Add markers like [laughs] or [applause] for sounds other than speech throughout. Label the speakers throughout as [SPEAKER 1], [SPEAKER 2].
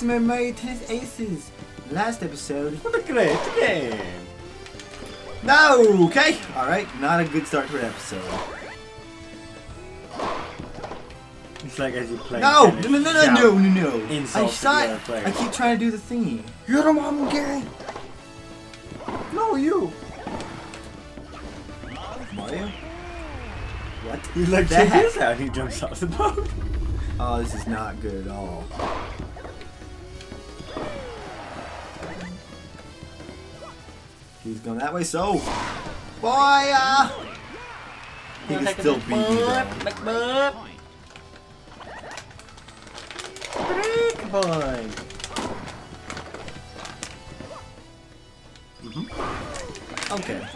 [SPEAKER 1] Super Mario Tennis Aces. Last episode.
[SPEAKER 2] What a great game!
[SPEAKER 1] No! Okay! Alright, not a good start to an episode.
[SPEAKER 2] It's like as you play.
[SPEAKER 1] No! No, no, no, no, no, no. I
[SPEAKER 2] Insult to
[SPEAKER 1] shot. I keep trying to do the thingy.
[SPEAKER 2] You're the mom gay!
[SPEAKER 1] No, you. Mario? What?
[SPEAKER 2] He's like, check this out. He jumps off the boat.
[SPEAKER 1] Oh, this is not good at all. He's going that way, so. Boy, uh. He can still beat me.
[SPEAKER 2] McBurp. Break boy.
[SPEAKER 1] Okay.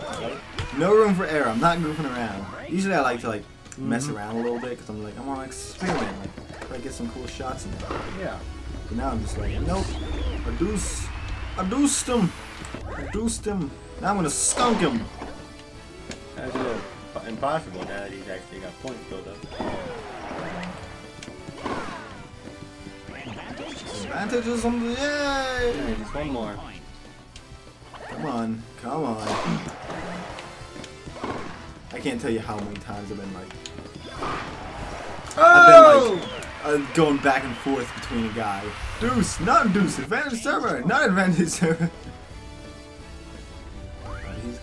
[SPEAKER 1] No room for error. I'm not goofing around. Usually I like to like mess
[SPEAKER 2] Mhm.
[SPEAKER 1] around a little bit because I'm like I want to experiment, like try to get some cool shots in there.
[SPEAKER 2] Yeah.
[SPEAKER 1] But now I'm just like nope. A deuce. A deuced him. A deuced him. Now I'm gonna skunk him.
[SPEAKER 2] That's a little impossible now that he's actually got points built up.
[SPEAKER 1] Advantages on the yay!
[SPEAKER 2] Yeah, just one more.
[SPEAKER 1] Come on, come on. I can't tell you how many times I've been like
[SPEAKER 2] Oh!
[SPEAKER 1] uh, going back and forth between a guy. Deuce, not deuce, advantage server, not advantage server.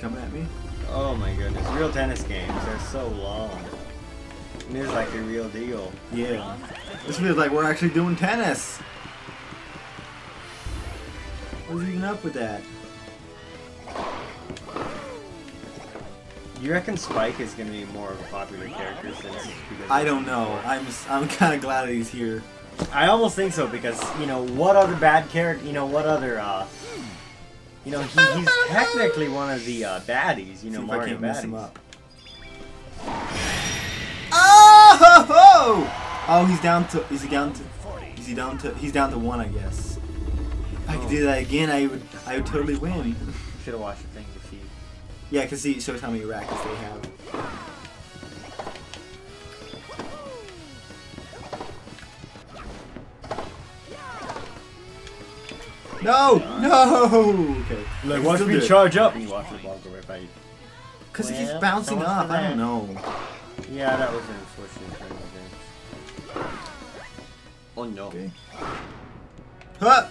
[SPEAKER 1] Coming at me.
[SPEAKER 2] Oh my goodness, real tennis games, they're so long. It is like the real deal.
[SPEAKER 1] Yeah. This feels like we're actually doing tennis. What's even up with that?
[SPEAKER 2] You reckon Spike is gonna be more of a popular character since
[SPEAKER 1] I don't know. I'm I'm kind of glad that he's here.
[SPEAKER 2] I almost think so because you know what other bad character, you know what other, uh, you know he, he's technically one of the uh, baddies, you know
[SPEAKER 1] See
[SPEAKER 2] Mario baddies.
[SPEAKER 1] him up. Oh! Ho, ho! Oh, he's down to. Is he down to? Is he down to? He's down to one, I guess. If I could
[SPEAKER 2] Oh.
[SPEAKER 1] do that again, I would. I would totally win. [laughs]
[SPEAKER 2] Should have watched the thing to see.
[SPEAKER 1] yeah, cause see, it shows how many rackets they have. No! No! Okay. I
[SPEAKER 2] Like
[SPEAKER 1] can
[SPEAKER 2] watch
[SPEAKER 1] still
[SPEAKER 2] me
[SPEAKER 1] do
[SPEAKER 2] charge up and you watch the ball go right by you.
[SPEAKER 1] Cause it keeps bouncing
[SPEAKER 2] so much
[SPEAKER 1] off. I don't know.
[SPEAKER 2] Yeah, that was an unfortunate turn of events. Oh no.
[SPEAKER 1] Okay. Huh!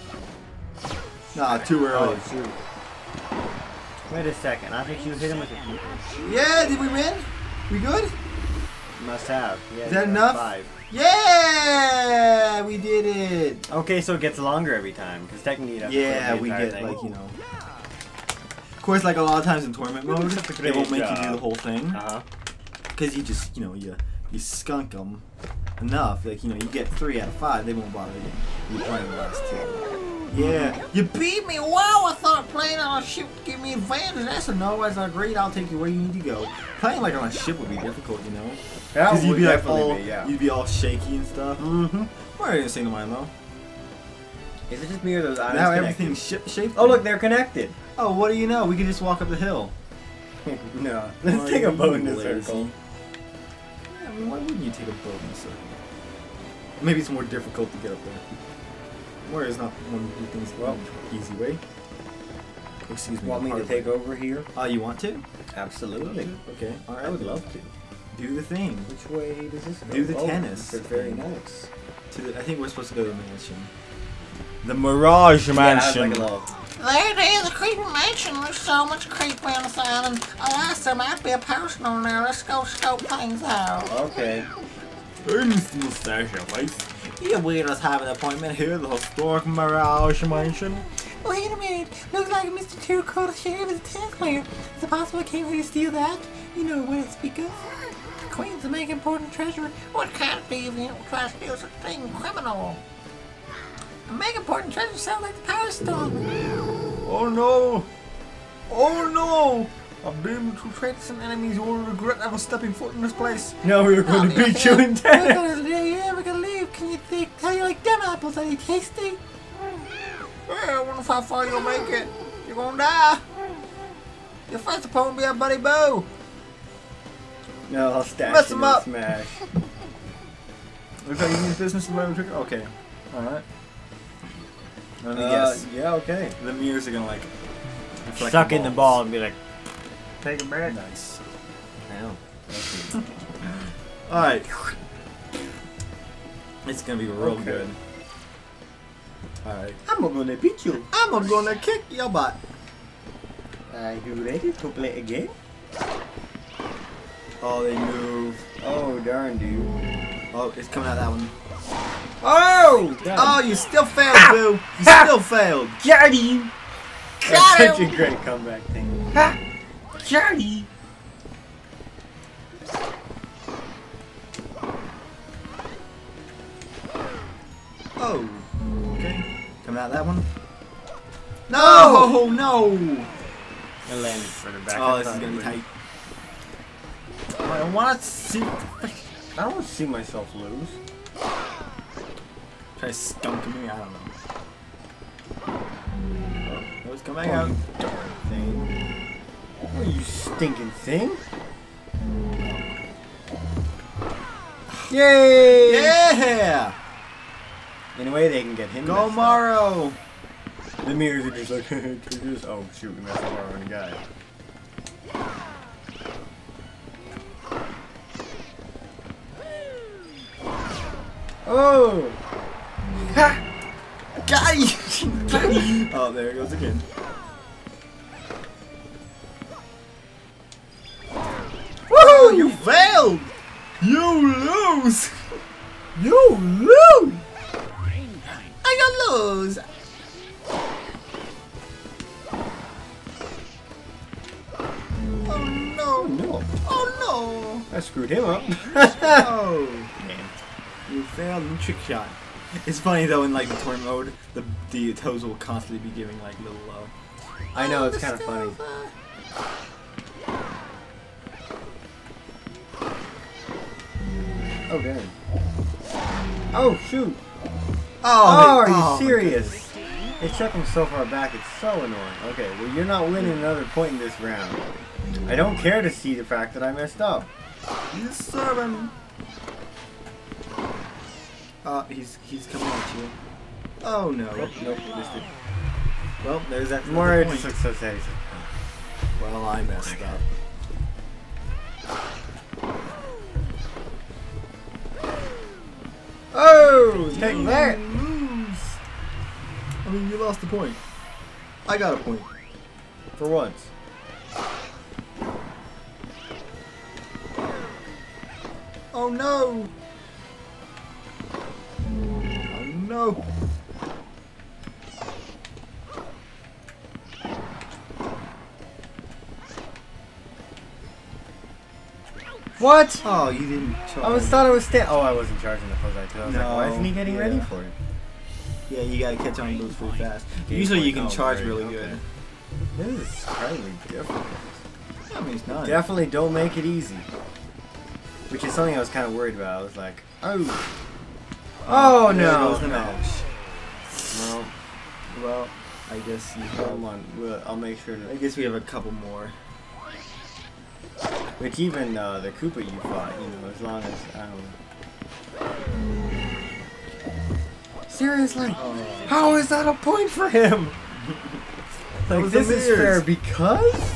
[SPEAKER 1] Nah, too oh, early.
[SPEAKER 2] Oh shoot. Wait a second, I think you hit him with a keeper.
[SPEAKER 1] Yeah, did we win? We good?
[SPEAKER 2] Must have. Yeah,
[SPEAKER 1] Is that enough?
[SPEAKER 2] Five.
[SPEAKER 1] Yeah, we did it.
[SPEAKER 2] Okay, so it gets longer every time, because technically you have to
[SPEAKER 1] Yeah,
[SPEAKER 2] play
[SPEAKER 1] we
[SPEAKER 2] entire
[SPEAKER 1] get
[SPEAKER 2] thing.
[SPEAKER 1] like you know. Of course, like a lot of times in tournament mode, they won't
[SPEAKER 2] great
[SPEAKER 1] make you do the whole thing
[SPEAKER 2] Uh-huh.
[SPEAKER 1] because you just you know you you skunk them enough. Like you know you get three out of five, they won't bother you. You playing the last two. Yeah, you beat me. Wow, I thought playing on a ship would give me advantage. That's a no. As agreed, I'll take you where you need to go. Playing like on a ship would be difficult, you know. Because you'd be like all,
[SPEAKER 2] be, yeah.
[SPEAKER 1] you'd be all shaky and stuff.
[SPEAKER 2] Mm-hmm.
[SPEAKER 1] Why didn't say no mine though?
[SPEAKER 2] Is it just me or those eyes
[SPEAKER 1] Now
[SPEAKER 2] connected?
[SPEAKER 1] everything's ship shaped.
[SPEAKER 2] Oh look, they're connected.
[SPEAKER 1] Oh, what do you know? We can just walk up the hill. [laughs]
[SPEAKER 2] no. [laughs] Let's
[SPEAKER 1] Why
[SPEAKER 2] take a boat in a circle.
[SPEAKER 1] Yeah, I mean, why wouldn't you take a boat in a circle? Maybe it's more difficult to get up there. Where is not one of the things
[SPEAKER 2] Well.
[SPEAKER 1] easy way. Excuse me.
[SPEAKER 2] Want me to take
[SPEAKER 1] way.
[SPEAKER 2] over here?
[SPEAKER 1] Oh, you want to?
[SPEAKER 2] Absolutely.
[SPEAKER 1] Okay. All right.
[SPEAKER 2] I would love to.
[SPEAKER 1] Do the thing.
[SPEAKER 2] Which way does this go?
[SPEAKER 1] Do the
[SPEAKER 2] Oh,
[SPEAKER 1] tennis.
[SPEAKER 2] Very nice.
[SPEAKER 1] To the, I think we're supposed to go to the mansion.
[SPEAKER 3] The Mirage Mansion.
[SPEAKER 2] it's like.
[SPEAKER 4] There it is, the creepy mansion. There's so much creep on this island. Alas, there might be a person on there. Let's go scope things out.
[SPEAKER 2] Okay.
[SPEAKER 1] Hey, Mr. Mustache Face. You wait us have an appointment here at the historic Mirage Mansion.
[SPEAKER 4] Wait a minute. Looks like Mr. Two Coat Sheriff is a tennis player. Is it possible I came here to steal that? You know what I speak of. The Queen's a make important treasure. What kind of thief you know, try to steal such a thing? Criminal. A make important treasure sounds like the Power Stone.
[SPEAKER 1] Oh no! Oh no! I've been to trade some enemies who will regret ever stepping foot in this place.
[SPEAKER 2] No, we were going to beat you in
[SPEAKER 4] We're gonna oh, leave. Yeah, we're gonna leave. Can you think? How you like them apples? Are they tasty?
[SPEAKER 1] Yeah, I wonder how far you'll make it. You're gonna die. Your first opponent will be our buddy Boo.
[SPEAKER 2] No, I'll stash
[SPEAKER 1] Mess
[SPEAKER 2] him
[SPEAKER 1] him up.
[SPEAKER 2] Smash. [laughs]
[SPEAKER 1] Looks like you mean business is my trigger. Okay. Alright. Let me
[SPEAKER 2] Uh,
[SPEAKER 1] guess.
[SPEAKER 2] yeah, okay.
[SPEAKER 1] The mirrors are gonna like reflect
[SPEAKER 2] Suck in the ball and be like, take a breath.
[SPEAKER 1] Nice.
[SPEAKER 2] Damn. [laughs]
[SPEAKER 1] All right. It's gonna be real
[SPEAKER 2] Okay.
[SPEAKER 1] good. All right.
[SPEAKER 2] I'm gonna beat you.
[SPEAKER 1] I'm gonna kick your butt.
[SPEAKER 2] Are you ready to play a game?
[SPEAKER 1] Oh, they move.
[SPEAKER 2] Oh, darn, dude.
[SPEAKER 1] Oh, it's coming out that one.
[SPEAKER 2] Oh!
[SPEAKER 1] Oh, you still failed, ah! Boo. You ah! still failed.
[SPEAKER 2] got him!
[SPEAKER 1] Got
[SPEAKER 2] That's such
[SPEAKER 1] him.
[SPEAKER 2] a great comeback thing. Ah!
[SPEAKER 4] Got him.
[SPEAKER 1] Oh. Okay. Coming out that one. No, Oh, no.
[SPEAKER 2] I landed for the back.
[SPEAKER 1] Oh,
[SPEAKER 2] I
[SPEAKER 1] this is
[SPEAKER 2] thought
[SPEAKER 1] gonna be
[SPEAKER 2] it
[SPEAKER 1] tight.
[SPEAKER 2] would-
[SPEAKER 1] I want to see.
[SPEAKER 2] I don't want to see myself lose.
[SPEAKER 1] Try to skunk me. I don't know. Oh, it's coming
[SPEAKER 2] Oh,
[SPEAKER 1] out.
[SPEAKER 2] you darn thing. Oh, you stinking thing. Yay!
[SPEAKER 1] Yeah.
[SPEAKER 2] Anyway, they can get him.
[SPEAKER 1] Go. Morrow.
[SPEAKER 2] The mirrors are just like, [laughs] just, oh shoot, we messed up our own guy. Oh!
[SPEAKER 1] Got you. [laughs] oh, there it goes again. Woohoo! You failed. You lose.
[SPEAKER 2] You lose!
[SPEAKER 1] I lose. Oh no.
[SPEAKER 2] Oh no,
[SPEAKER 1] Oh
[SPEAKER 2] I screwed him up. [laughs]
[SPEAKER 1] Oh. [laughs] You failed the trick shot. It's funny though in like the tournament mode, the the toes will constantly be giving like little uh,
[SPEAKER 2] I know, it's kind of funny. Oh, damn. Oh, shoot!
[SPEAKER 1] Oh,
[SPEAKER 2] Oh, are you
[SPEAKER 1] oh,
[SPEAKER 2] serious? They chuck him so far back, it's so annoying. Okay, well, you're not winning another point in this round. I don't care to see the fact that I messed up.
[SPEAKER 1] You Uh, he's he's coming at you. Oh no.
[SPEAKER 2] Nope, nope, missed it.
[SPEAKER 1] Well, there's that
[SPEAKER 2] just
[SPEAKER 1] point.
[SPEAKER 2] so sad.
[SPEAKER 1] Well, I messed up.
[SPEAKER 2] oh, take that!
[SPEAKER 1] Lose. I mean, you lost the point. I got a point.
[SPEAKER 2] For once.
[SPEAKER 1] Oh no. No.
[SPEAKER 2] What?
[SPEAKER 1] Oh, you didn't. Charge.
[SPEAKER 2] I was thought I was sta- Oh, I wasn't charging the Jose too. I was like,
[SPEAKER 1] No,
[SPEAKER 2] why isn't he getting ready for it?
[SPEAKER 1] Yeah, you gotta catch on moves pretty fast. Usually you can charge
[SPEAKER 2] great,
[SPEAKER 1] really
[SPEAKER 2] okay.
[SPEAKER 1] good.
[SPEAKER 2] This is slightly difficult.
[SPEAKER 1] I mean, it's not.
[SPEAKER 2] Definitely don't make it easy. Which is something I was kind of worried about. I was like, oh. Oh,
[SPEAKER 1] there
[SPEAKER 2] no.
[SPEAKER 1] goes the
[SPEAKER 2] no.
[SPEAKER 1] match.
[SPEAKER 2] Well,
[SPEAKER 1] Well, I guess you
[SPEAKER 2] hold on. We'll, I'll make sure
[SPEAKER 1] I guess we have a couple more.
[SPEAKER 2] Which even uh, the Koopa you fought, you know, as long as I don't. Seriously,
[SPEAKER 1] Oh.
[SPEAKER 2] how is that a point for him? [laughs] like this is fair because.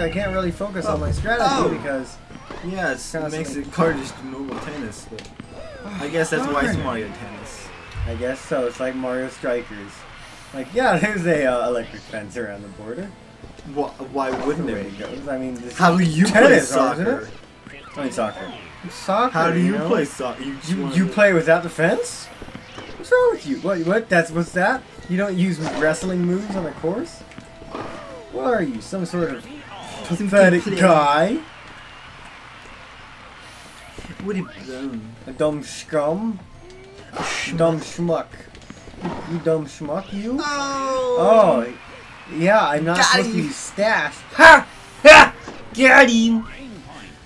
[SPEAKER 2] I can't really focus on my strategy
[SPEAKER 1] Oh.
[SPEAKER 2] because
[SPEAKER 1] Yeah, it's, it makes it hard just normal tennis. But I guess that's why it's. Mario Tennis.
[SPEAKER 2] I guess so. It's like Mario Strikers. Like, yeah, [laughs] there's a uh, electric fence around the border.
[SPEAKER 1] Why, why wouldn't there be?
[SPEAKER 2] goes. I mean, this
[SPEAKER 1] How do you play
[SPEAKER 2] tennis, isn't
[SPEAKER 1] soccer?
[SPEAKER 2] I mean, soccer. Soccer.
[SPEAKER 1] How do you
[SPEAKER 2] know?
[SPEAKER 1] play soccer? You,
[SPEAKER 2] You, you play without the fence? What's wrong with you? What? What? That's what's that? You don't use wrestling moves on the course? What are you? Some sort of pathetic
[SPEAKER 1] complete-
[SPEAKER 2] guy?
[SPEAKER 1] What you um,
[SPEAKER 2] A dumb scum? Dumb schmuck? You dumb schmuck? You?
[SPEAKER 1] Oh.
[SPEAKER 2] Oh, yeah, I'm not
[SPEAKER 1] Got
[SPEAKER 2] supposed to use stash. Ha! Ha! Got him!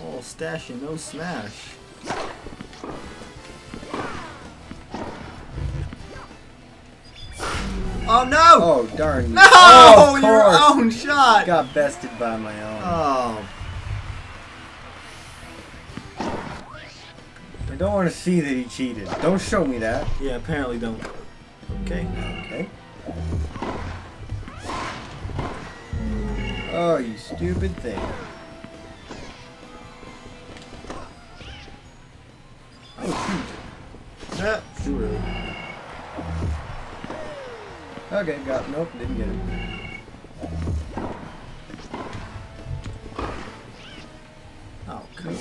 [SPEAKER 1] All stash and no smash. Oh no!
[SPEAKER 2] Oh darn!
[SPEAKER 1] No!
[SPEAKER 2] Oh,
[SPEAKER 1] your own shot.
[SPEAKER 2] Got bested by my own.
[SPEAKER 1] Oh.
[SPEAKER 2] I don't want to see that he cheated. Don't show me that.
[SPEAKER 1] Yeah, apparently don't. Okay.
[SPEAKER 2] Okay. Oh, you stupid thing. Okay, got Nope, didn't get it.
[SPEAKER 1] Oh, cool.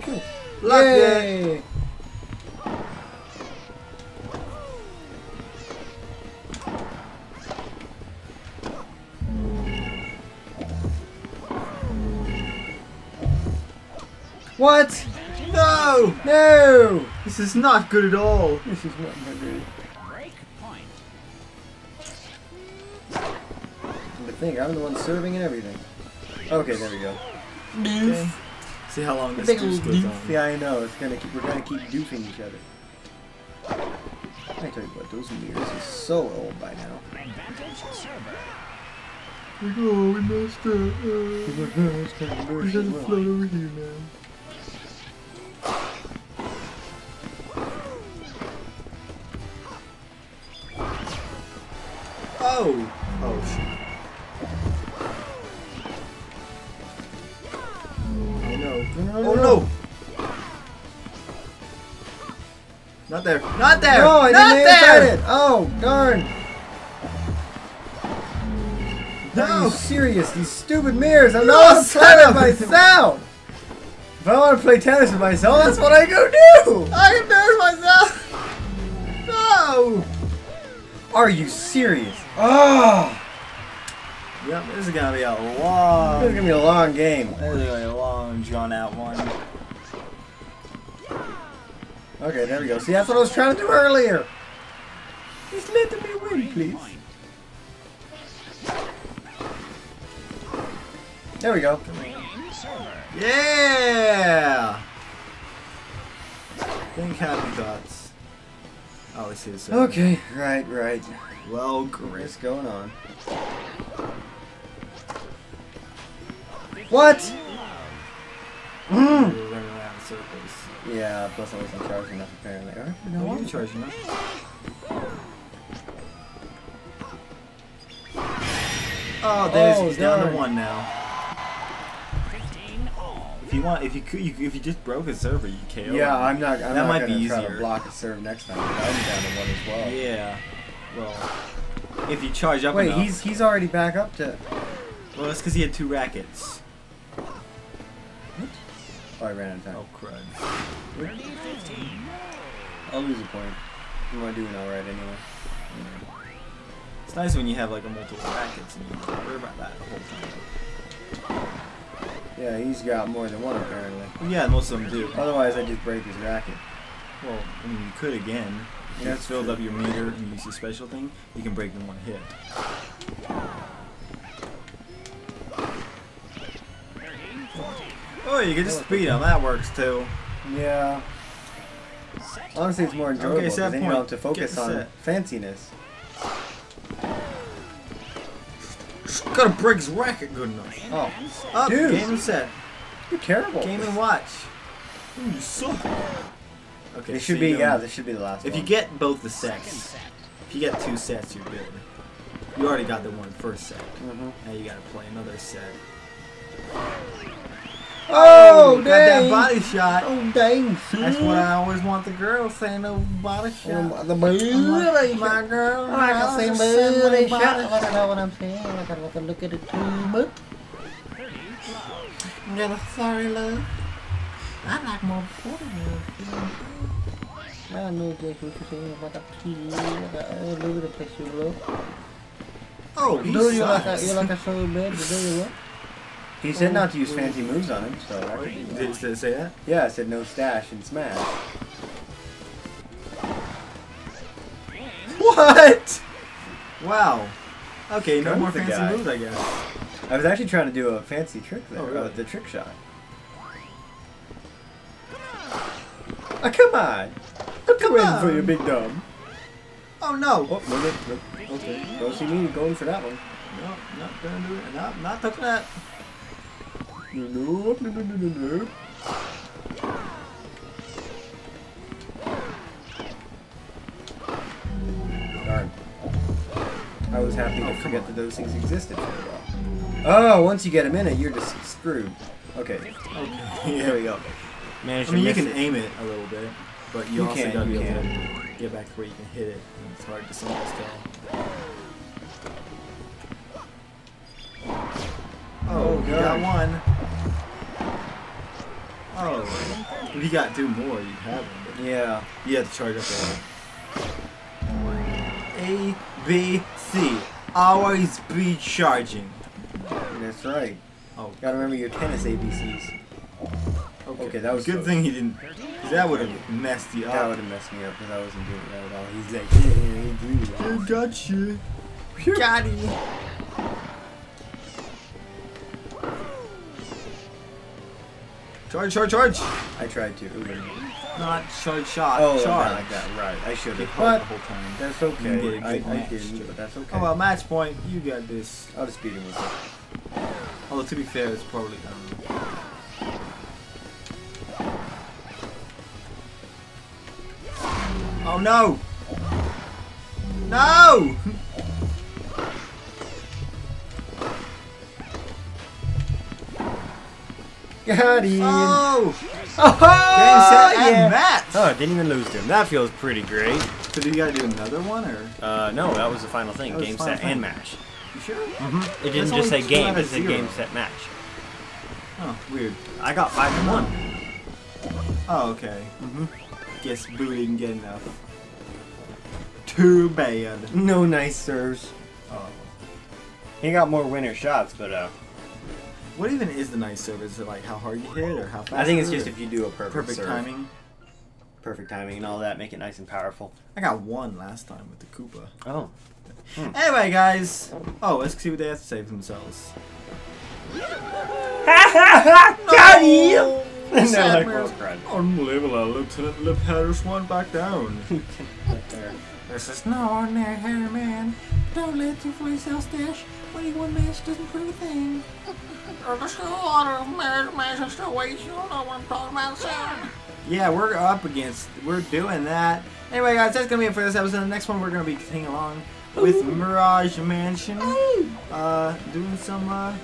[SPEAKER 2] Cool.
[SPEAKER 1] Luck it.
[SPEAKER 2] Yay! What?
[SPEAKER 1] No!
[SPEAKER 2] No!
[SPEAKER 1] This is not good at all.
[SPEAKER 2] This is not good. Think I'm the one serving and everything. Okay, there we go.
[SPEAKER 1] Okay. See how long this
[SPEAKER 2] Big
[SPEAKER 1] juice
[SPEAKER 2] old
[SPEAKER 1] goes
[SPEAKER 2] doof.
[SPEAKER 1] on.
[SPEAKER 2] Yeah, I know. It's gonna keep. We're gonna keep doofing each other. I tell you what, those mirrors are so old by now.
[SPEAKER 5] Advantage server.
[SPEAKER 1] Oh, we messed up.
[SPEAKER 2] it's kind of embarrassing. Well,
[SPEAKER 1] over here now. Oh! Oh, shit. There. Not there!
[SPEAKER 2] No, I
[SPEAKER 1] Not
[SPEAKER 2] didn't
[SPEAKER 1] there!
[SPEAKER 2] it. Oh, darn. Are you serious? These stupid mirrors. I'm
[SPEAKER 1] No,
[SPEAKER 2] not gonna play
[SPEAKER 1] son
[SPEAKER 2] with
[SPEAKER 1] of
[SPEAKER 2] myself. If I want to play tennis with myself, that's what I go do.
[SPEAKER 1] I it myself! No!
[SPEAKER 2] Are you serious? Oh,
[SPEAKER 1] Yep, this is gonna be a long.
[SPEAKER 2] this is gonna be a long game.
[SPEAKER 1] This is gonna be a long, drawn out one.
[SPEAKER 2] Okay, there we go. See, that's what I was trying to do earlier. Just let me win, please. There we go.
[SPEAKER 1] Yeah! Think happy thoughts. Oh, I see this.
[SPEAKER 2] Okay, right, right.
[SPEAKER 1] Well, great.
[SPEAKER 2] What's going on? What?
[SPEAKER 1] We're
[SPEAKER 2] Mm.
[SPEAKER 1] running around in circles.
[SPEAKER 2] Yeah, plus I wasn't charged enough apparently. Alright,
[SPEAKER 1] No,
[SPEAKER 2] no,
[SPEAKER 1] charge enough. Oh, oh there's
[SPEAKER 2] Oh,
[SPEAKER 1] he's down to one now.
[SPEAKER 5] 15 all.
[SPEAKER 1] If you want, if you could, you, if you just broke a server, you KO.
[SPEAKER 2] Yeah. I'm not. I'm
[SPEAKER 1] That
[SPEAKER 2] not
[SPEAKER 1] might be
[SPEAKER 2] try to block a serve next time. I'm down to one as well.
[SPEAKER 1] Yeah. Well, if you charge up
[SPEAKER 2] Wait,
[SPEAKER 1] enough.
[SPEAKER 2] he's he's already back up to.
[SPEAKER 1] Well, that's because he had two rackets.
[SPEAKER 2] Oh, I ran out of time.
[SPEAKER 1] Oh crud.
[SPEAKER 5] 30 15.
[SPEAKER 2] I'll lose a point. I'm I doing all right anyway.
[SPEAKER 1] It's nice when you have like a multiple rackets and you don't worry about that the whole time.
[SPEAKER 2] Yeah, he's got more than one apparently.
[SPEAKER 1] Well, yeah, most of them do.
[SPEAKER 2] Otherwise, I just break his racket.
[SPEAKER 1] Well, I mean, you could again. If you
[SPEAKER 2] That's
[SPEAKER 1] filled
[SPEAKER 2] true.
[SPEAKER 1] up your meter and use your special thing, you can break in one hit. Oh, you can just beat him. That works too.
[SPEAKER 2] Yeah. Honestly, it's more enjoyable because
[SPEAKER 1] set
[SPEAKER 2] then you don't have to focus on
[SPEAKER 1] set.
[SPEAKER 2] fanciness.
[SPEAKER 1] Gotta break his racket good enough.
[SPEAKER 2] Oh,
[SPEAKER 1] Up,
[SPEAKER 2] Dude.
[SPEAKER 1] game and set.
[SPEAKER 2] you're terrible.
[SPEAKER 1] Game and watch. Ooh, you suck. Okay, so
[SPEAKER 2] should be yeah.
[SPEAKER 1] don't-
[SPEAKER 2] This should be the last
[SPEAKER 1] If
[SPEAKER 2] one.
[SPEAKER 1] you get both the sets,
[SPEAKER 5] set.
[SPEAKER 1] if you get two sets, you're good. You already got the one first set.
[SPEAKER 2] Mhm.
[SPEAKER 1] Now you gotta play another set.
[SPEAKER 2] Oh,
[SPEAKER 1] got that
[SPEAKER 2] dang.
[SPEAKER 1] body shot.
[SPEAKER 2] Oh dang!
[SPEAKER 1] That's what I always want the girls saying. No body
[SPEAKER 2] Oh,
[SPEAKER 1] shot.
[SPEAKER 2] the booty
[SPEAKER 1] My girl.
[SPEAKER 2] Oh, I like to
[SPEAKER 1] I
[SPEAKER 2] see
[SPEAKER 1] was
[SPEAKER 2] booty shot.
[SPEAKER 1] body
[SPEAKER 2] Look at what I'm saying. Look at look at look at it too, but
[SPEAKER 5] 30 love.
[SPEAKER 4] Yeah, sorry, love. I like more love.
[SPEAKER 2] I know just what you're saying about the tea. Look at oh, look at the place you look.
[SPEAKER 1] Oh, he
[SPEAKER 2] Do you like
[SPEAKER 1] sucks.
[SPEAKER 2] a you like a so bad? Do you what? He said not to use fancy moves on him, so could be
[SPEAKER 1] Did, it say that?
[SPEAKER 2] Yeah, I said no stash and smash. What?
[SPEAKER 1] Wow. Okay, no more fancy
[SPEAKER 2] guy.
[SPEAKER 1] moves, I guess.
[SPEAKER 2] I was actually trying to do a fancy trick there,
[SPEAKER 1] Oh, really?
[SPEAKER 2] uh, the trick shot. Oh, come on! Don't come in for your big dumb.
[SPEAKER 1] Oh no.
[SPEAKER 2] Oh, look at look. Okay, go see me going for that one.
[SPEAKER 1] No, not gonna do it. Not, not touching that.
[SPEAKER 2] Darn. I was happy to forget that those things existed for a while. Oh, once you get them in it, you're just screwed. Okay.
[SPEAKER 1] okay. [laughs]
[SPEAKER 2] There we go.
[SPEAKER 3] Manage
[SPEAKER 1] I mean, you can aim it a little bit, but you,
[SPEAKER 2] you
[SPEAKER 1] also gotta be able to get back to where you can hit it. It's hard to see this guy.
[SPEAKER 2] Oh,
[SPEAKER 1] oh got one. Oh, if you got two more, you'd have them.
[SPEAKER 2] Yeah.
[SPEAKER 1] you have to charge up A, B, C. Always be charging.
[SPEAKER 2] That's right.
[SPEAKER 1] Oh,
[SPEAKER 2] Gotta remember your tennis ABCs.
[SPEAKER 1] okay.
[SPEAKER 2] Okay, that was a
[SPEAKER 1] good
[SPEAKER 2] close.
[SPEAKER 1] thing he didn't. 'cause that would have messed you up.
[SPEAKER 2] That would have messed me up because I wasn't doing that at all. He's like, yeah, yeah, do that.
[SPEAKER 1] I got you. Got you. Charge, charge, charge!
[SPEAKER 2] I tried to.
[SPEAKER 1] Not charge shot.
[SPEAKER 2] Oh,
[SPEAKER 1] charge.
[SPEAKER 2] not like that. Right. I should have.
[SPEAKER 1] hold the
[SPEAKER 2] But
[SPEAKER 1] whole time.
[SPEAKER 2] that's okay.
[SPEAKER 1] get a
[SPEAKER 2] I,
[SPEAKER 1] good
[SPEAKER 2] I didn't, but that's okay.
[SPEAKER 1] Oh well, match point. You got this.
[SPEAKER 2] I'll just beat him with it.
[SPEAKER 1] Although to be fair, it's probably done. Oh no! No! [laughs]
[SPEAKER 2] Got him.
[SPEAKER 1] Oh!
[SPEAKER 2] Oh,
[SPEAKER 1] Game set and
[SPEAKER 2] yeah.
[SPEAKER 1] match.
[SPEAKER 3] Oh, didn't even lose to him. That feels pretty great.
[SPEAKER 1] So do you gotta do another one or?
[SPEAKER 3] Uh, no, that was the final thing.
[SPEAKER 1] That
[SPEAKER 3] Game
[SPEAKER 1] the final
[SPEAKER 3] set and match.
[SPEAKER 1] You sure?
[SPEAKER 3] Mm-hmm. It didn't
[SPEAKER 1] That's
[SPEAKER 3] just say game.
[SPEAKER 1] out
[SPEAKER 3] It said
[SPEAKER 1] zero.
[SPEAKER 3] game set match.
[SPEAKER 1] Oh, weird.
[SPEAKER 3] I got five to one.
[SPEAKER 1] Oh, okay.
[SPEAKER 3] Mm-hmm.
[SPEAKER 1] Guess Boo didn't get enough. Too bad.
[SPEAKER 2] No nice serves.
[SPEAKER 1] Oh.
[SPEAKER 3] He got more winner shots, but uh,
[SPEAKER 1] What even is the nice serve? Is it like how hard you hit or how fast?
[SPEAKER 2] I think it's just if you do a perfect,
[SPEAKER 1] perfect
[SPEAKER 2] serve.
[SPEAKER 1] timing.
[SPEAKER 3] perfect timing and all that, make it nice and powerful.
[SPEAKER 1] I got one last time with the Koopa.
[SPEAKER 3] Oh. Hmm.
[SPEAKER 1] Anyway, guys. Oh, let's see what they have to say for themselves. [laughs]
[SPEAKER 3] got him! [laughs]
[SPEAKER 1] Sad
[SPEAKER 3] They're like, well, oh, crud.
[SPEAKER 1] Unbelievable. Lieutenant Lip Hatters one back down. [laughs]
[SPEAKER 4] This is no ordinary hair man. Don't let your fully self-stash. Winning one match doesn't prove a thing. There's still a lot of marriage matches still wait. You don't know what I'm talking about soon.
[SPEAKER 1] yeah, we're up against. We're doing that. Anyway, guys, that's gonna be it for this episode. The next one, we're gonna be continuing along with Mirage Mansion. Uh, doing some uh,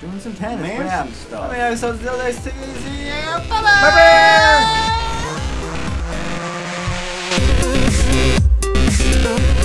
[SPEAKER 1] doing some tennis. But yeah,
[SPEAKER 2] stuff.
[SPEAKER 1] I mean, episodes still nice to see you. Bye bye.